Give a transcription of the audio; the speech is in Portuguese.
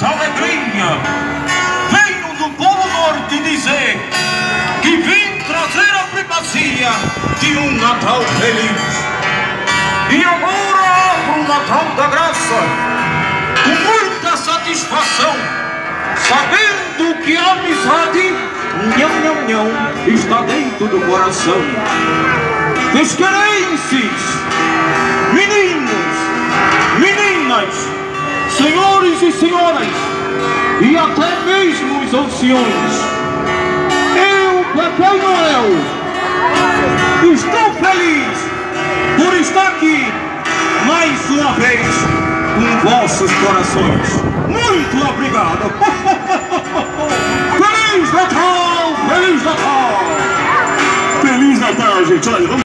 muita alegria. Venho do Polo Norte dizer que vim trazer a primazia de um Natal feliz. E agora abro o Natal da Graça com muita satisfação, sabendo que a amizade, nham, nham, nham, está dentro do coração. Pesquerenses, senhores e senhoras, e até mesmo os anciões, eu, Papai Noel, estou feliz por estar aqui mais uma vez com vossos corações. Muito obrigado! Feliz Natal! Feliz Natal! Feliz Natal, gente. Olha, vamos